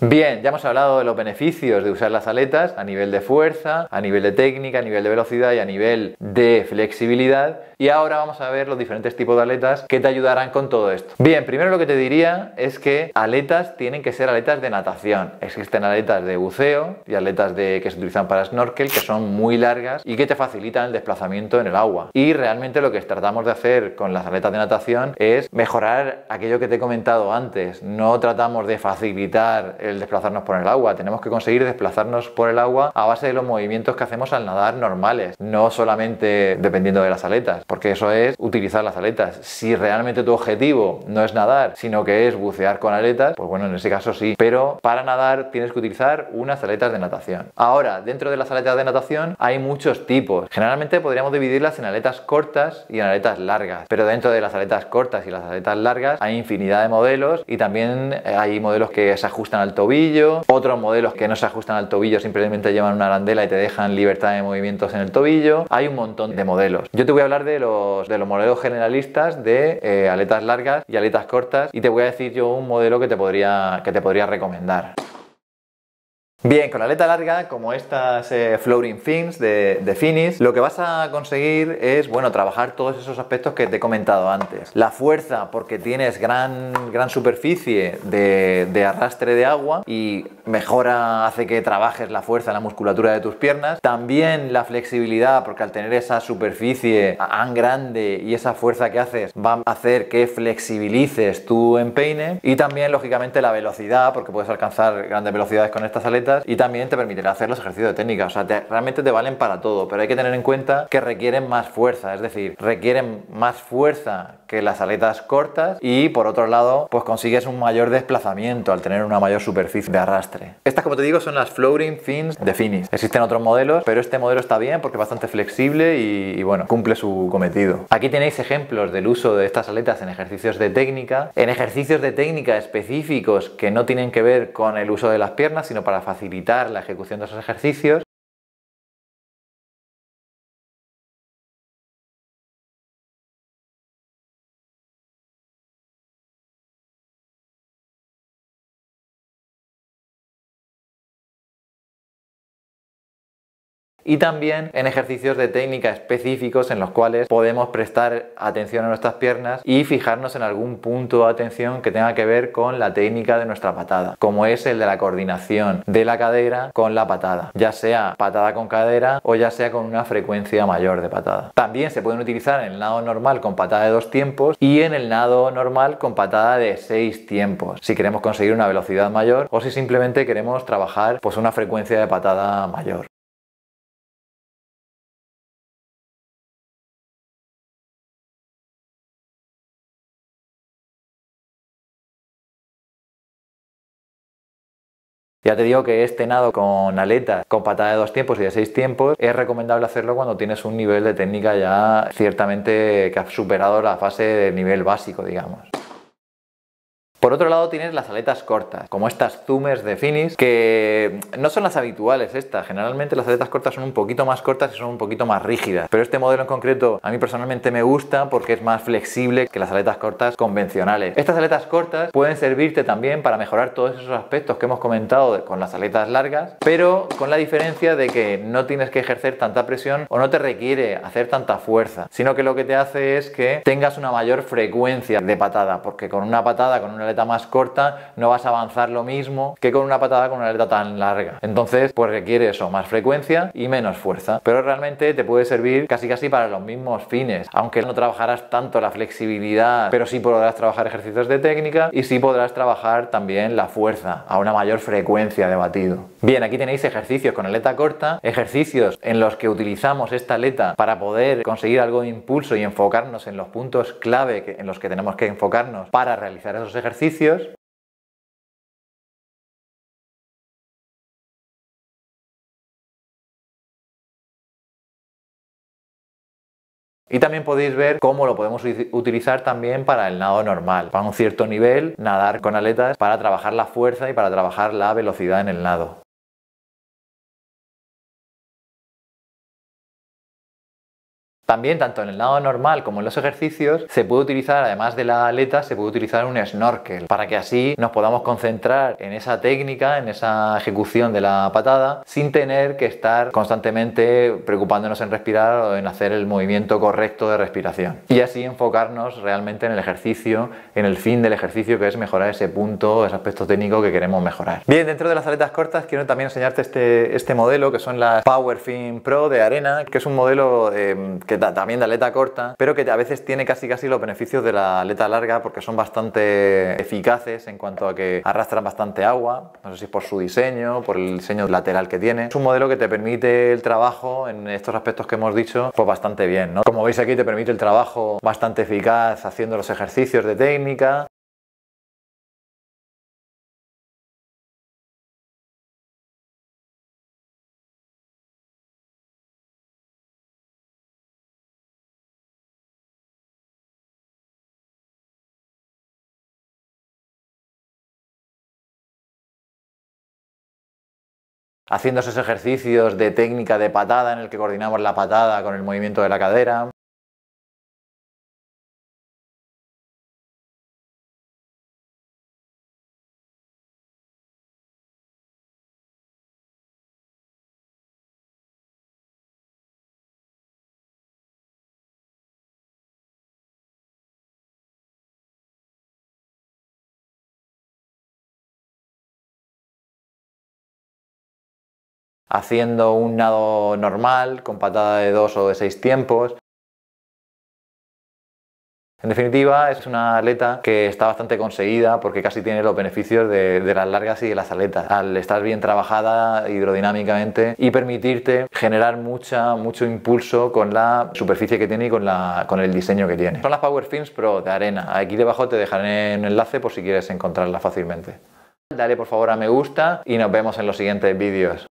Bien, ya hemos hablado de los beneficios de usar las aletas a nivel de fuerza, a nivel de técnica, a nivel de velocidad y a nivel de flexibilidad. Y ahora vamos a ver los diferentes tipos de aletas que te ayudarán con todo esto. Bien, primero lo que te diría es que aletas tienen que ser aletas de natación. Existen aletas de buceo y aletas que se utilizan para snorkel que son muy largas y que te facilitan el desplazamiento en el agua. Y realmente lo que tratamos de hacer con las aletas de natación es mejorar aquello que te he comentado antes. No tratamos de facilitar el desplazarnos por el agua, tenemos que conseguir desplazarnos por el agua a base de los movimientos que hacemos al nadar normales, no solamente dependiendo de las aletas, porque eso es utilizar las aletas. Si realmente tu objetivo no es nadar, sino que es bucear con aletas, pues bueno, en ese caso sí, pero para nadar tienes que utilizar unas aletas de natación. Ahora, dentro de las aletas de natación hay muchos tipos. Generalmente podríamos dividirlas en aletas cortas y en aletas largas, pero dentro de las aletas cortas y las aletas largas hay infinidad de modelos y también hay modelos que se ajustan al tobillo, otros modelos que no se ajustan al tobillo, simplemente llevan una arandela y te dejan libertad de movimientos en el tobillo. Hay un montón de modelos. Yo te voy a hablar de los, de los modelos generalistas de eh, aletas largas y aletas cortas y te voy a decir yo un modelo que te podría, que te podría recomendar. Bien, con la aleta larga, como estas eh, floating fins de, de, Finis, lo que vas a conseguir es, bueno, trabajar todos esos aspectos que te he comentado antes. La fuerza, porque tienes gran, gran superficie de, de arrastre de agua y mejora, hace que trabajes la fuerza en la musculatura de tus piernas. También la flexibilidad, porque al tener esa superficie tan grande y esa fuerza que haces, va a hacer que flexibilices tu empeine. Y también, lógicamente, la velocidad, porque puedes alcanzar grandes velocidades con estas aletas y también te permitirá hacer los ejercicios de técnica. O sea, realmente te valen para todo, pero hay que tener en cuenta que requieren más fuerza, es decir, requieren más fuerza que las aletas cortas y por otro lado, pues consigues un mayor desplazamiento al tener una mayor superficie de arrastre. Estas, como te digo, son las floating fins de Finis. Existen otros modelos, pero este modelo está bien porque es bastante flexible y, bueno, cumple su cometido. Aquí tenéis ejemplos del uso de estas aletas en ejercicios de técnica, en ejercicios de técnica específicos que no tienen que ver con el uso de las piernas, sino para facilitar la ejecución de esos ejercicios. Y también en ejercicios de técnica específicos en los cuales podemos prestar atención a nuestras piernas y fijarnos en algún punto de atención que tenga que ver con la técnica de nuestra patada, como es el de la coordinación de la cadera con la patada, ya sea patada con cadera o ya sea con una frecuencia mayor de patada. También se pueden utilizar en el nado normal con patada de dos tiempos y en el nado normal con patada de seis tiempos, si queremos conseguir una velocidad mayor o si simplemente queremos trabajar pues una frecuencia de patada mayor. Ya te digo que este nado con aleta, con patada de dos tiempos y de seis tiempos, es recomendable hacerlo cuando tienes un nivel de técnica ya ciertamente que ha superado la fase del nivel básico, digamos. Por otro lado tienes las aletas cortas, como estas zoomers de Finis, que no son las habituales estas. Generalmente las aletas cortas son un poquito más cortas y son un poquito más rígidas. Pero este modelo en concreto a mí personalmente me gusta porque es más flexible que las aletas cortas convencionales. Estas aletas cortas pueden servirte también para mejorar todos esos aspectos que hemos comentado con las aletas largas, pero con la diferencia de que no tienes que ejercer tanta presión o no te requiere hacer tanta fuerza, sino que lo que te hace es que tengas una mayor frecuencia de patada, porque con una patada, con una aleta más corta no vas a avanzar lo mismo que con una patada con una aleta tan larga. Entonces, pues requiere eso, más frecuencia y menos fuerza. Pero realmente te puede servir casi casi para los mismos fines, aunque no trabajarás tanto la flexibilidad, pero sí podrás trabajar ejercicios de técnica y sí podrás trabajar también la fuerza a una mayor frecuencia de batido. Bien, aquí tenéis ejercicios con aleta corta, ejercicios en los que utilizamos esta aleta para poder conseguir algo de impulso y enfocarnos en los puntos clave en los que tenemos que enfocarnos para realizar esos ejercicios y también podéis ver cómo lo podemos utilizar también para el nado normal. Para un cierto nivel, nadar con aletas para trabajar la fuerza y para trabajar la velocidad en el nado. También, tanto en el lado normal como en los ejercicios, se puede utilizar, además de la aleta, se puede utilizar un snorkel para que así nos podamos concentrar en esa técnica, en esa ejecución de la patada, sin tener que estar constantemente preocupándonos en respirar o en hacer el movimiento correcto de respiración. Y así enfocarnos realmente en el ejercicio, en el fin del ejercicio, que es mejorar ese punto, ese aspecto técnico que queremos mejorar. Bien, dentro de las aletas cortas quiero también enseñarte este, este modelo, que son las Power Fin Pro de arena, que es un modelo eh, que también de aleta corta, pero que a veces tiene casi casi los beneficios de la aleta larga porque son bastante eficaces en cuanto a que arrastran bastante agua, no sé si es por su diseño, por el diseño lateral que tiene. Es un modelo que te permite el trabajo en estos aspectos que hemos dicho pues bastante bien, ¿no? Como veis aquí te permite el trabajo bastante eficaz haciendo los ejercicios de técnica, haciendo esos ejercicios de técnica de patada en el que coordinamos la patada con el movimiento de la cadera. Haciendo un nado normal con patada de dos o de seis tiempos. En definitiva, es una aleta que está bastante conseguida porque casi tiene los beneficios de, las largas y de las aletas. Al estar bien trabajada hidrodinámicamente y permitirte generar mucha, mucho impulso con la superficie que tiene y con, la, con el diseño que tiene. Son las Power Fins Pro de arena. Aquí debajo te dejaré un enlace por si quieres encontrarla fácilmente. Dale por favor a me gusta y nos vemos en los siguientes vídeos.